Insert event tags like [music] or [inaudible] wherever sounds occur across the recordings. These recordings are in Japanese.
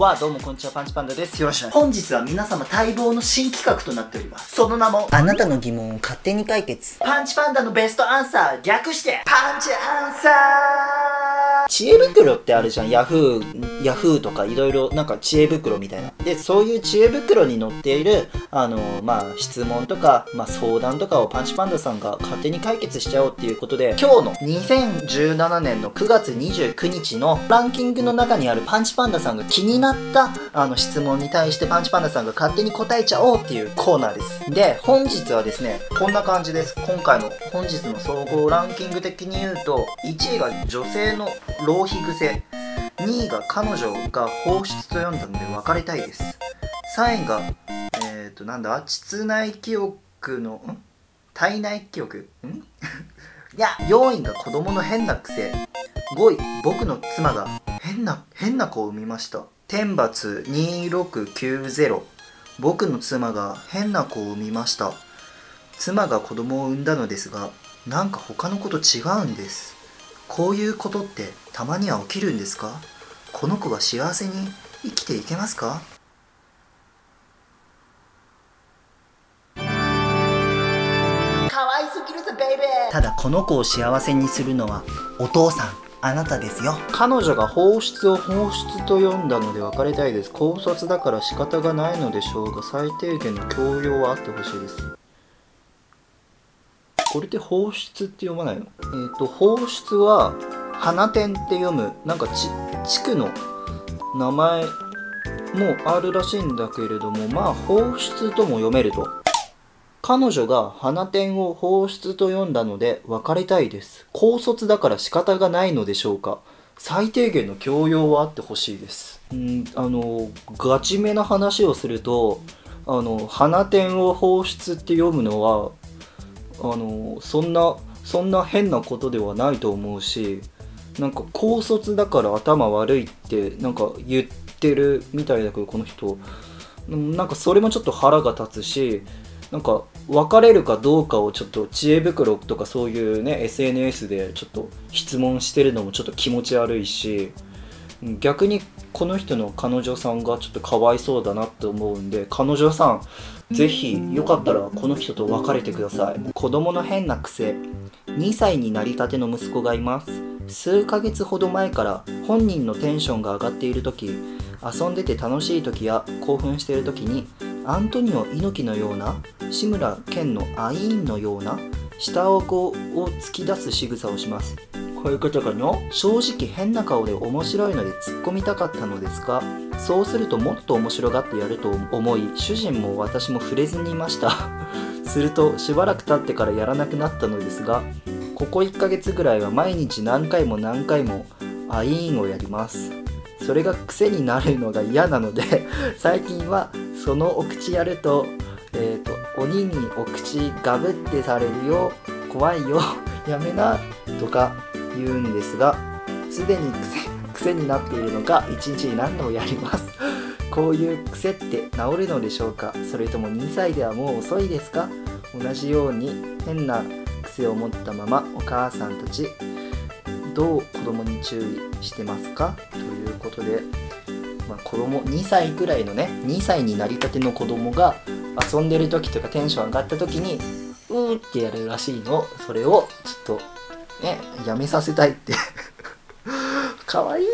は。どうもこんにちは。パンチパンダです。よろしくお願い本日は皆様待望の新企画となっております。その名も？あなたの疑問を勝手に解決。パンチパンダのベストアンサー略してパンチアンサー。知恵袋ってあるじゃん。ヤフーヤフーとかいろいろなんか知恵袋みたいな。でそういう知恵袋に載っているあのまあ質問とか、まあ、相談とかをパンチパンダさんが勝手に解決しちゃおうっていうことで今日の2017年の9月29日のランキングの中にあるパンチパンダさんが気になったあの質問に対してパンチパンダさんが勝手に答えちゃおうっていうコーナーです。で本日はですねこんな感じです。今回の本日の総合ランキング的に言うと1位が女性の浪費癖。2位が彼女が放出と読んだので別れたいです。3位がえっ、ー、となんだ膣内記憶のん？体内記憶？ん？[laughs] いや4位が子供の変な癖。5位僕の妻が変な変な子を産みました。天罰2690僕の妻が変な子を産みました。妻が子供を産んだのですがなんか他の子と違うんです。こういうことってたまには起きるんですか？この子が幸せに生きていけますか？ただこの子を幸せにするのはお父さんあなたですよ。彼女が放出を放出と読んだので別れたいです。高卒だから仕方がないのでしょうが最低限の教養はあってほしいですこれって放出って読まないの？えっ、ー、と放出は花店って読むなんか地区の名前もあるらしいんだけれどもまあ放出とも読めると彼女が花店を放出と読んだので別れたいです。高卒だから仕方がないのでしょうか？最低限の教養はあってほしいですう。んあの、ガチめな話をすると、あの、花店を放出って読むのは、あの、そんな、そんな変なことではないと思うし、なんか高卒だから頭悪いってなんか言ってるみたいだけど、この人。なんかそれもちょっと腹が立つし、なんか別れるかどうかをちょっと知恵袋とかそういうね SNS でちょっと質問してるのもちょっと気持ち悪いし逆にこの人の彼女さんがちょっとかわいそうだなって思うんで彼女さんぜひよかったらこの人と別れてください。子供の変な癖。2歳になりたての息子がいます。数ヶ月ほど前から本人のテンションが上がっている時遊んでて楽しい時や興奮している時にアントニオ猪木のような志村けんのアイーンのような下顎を突き出す仕草をします。こういうことかな正直変な顔で面白いので突っ込みたかったのですがそうするともっと面白がってやると思い主人も私も触れずにいました。[laughs] するとしばらく経ってからやらなくなったのですがここ1ヶ月ぐらいは毎日何回も何回もアイーンをやります。それが癖になるのが嫌なので [laughs] 最近はそのお口やると,、えーと、鬼にお口ガブってされるよ。怖いよ。やめな。とか言うんですがすでに癖癖になっているのか1日に何度もやります。[laughs] こういう癖って治るのでしょうか？それとも2歳ではもう遅いですか？同じように変な癖を持ったままお母さんたちどう子供に注意してますか？ということで、まあ、子供2歳ぐらいのね2歳になりたての子供が遊んでる時とかテンション上がった時にうーってやるらしいの。それをちょっとねやめさせたいって。[laughs] かわいいな。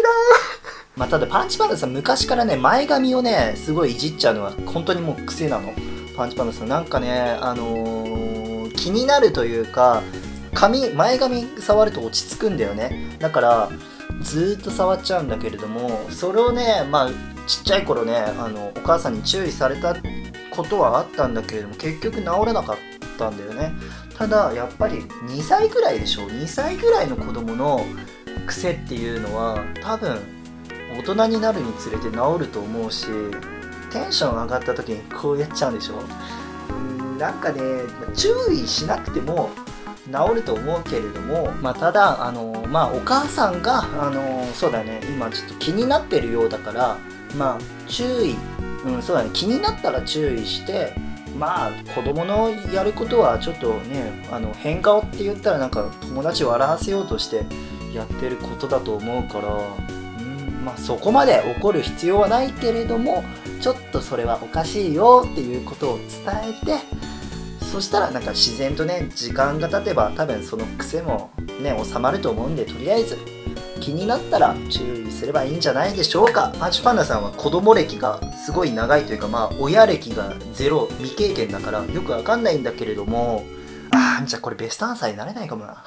まあ、ただパンチパンダさん昔からね前髪をねすごいいじっちゃうのは本当にもう癖なの。パンチパンダさんなんかねあのー、気になるというか髪前髪触ると落ち着くんだよね。だからずっと触っちゃうんだけれどもそれをねまあちっちゃい頃ねあのお母さんに注意されたことはあったんだけれども結局治らなかったんだよね。ただやっぱり2歳ぐらいでしょ2歳ぐらいの子供の癖っていうのは多分大人になるにつれて治ると思うしテンション上がった時にこうやっちゃうんでしょんなんかね注意しなくても治ると思うけれども、まあ、ただあの、まあ、お母さんがあのそうだね今ちょっと気になってるようだからまあ注意、うん、そうだね気になったら注意してまあ子供のやることはちょっとねあの変顔って言ったらなんか友達笑わせようとしてやってることだと思うからうんまあ、そこまで怒る必要はないけれどもちょっとそれはおかしいよっていうことを伝えてそしたらなんか自然とね時間が経てば多分その癖もね収まると思うんでとりあえず気になったら注意すればいいんじゃないでしょうか。パンチパンダさんは子供歴がすごい長いというかまあ親歴がゼロ未経験だからよくわかんないんだけれども。あーじゃあこれベストアンサーになれないかもな。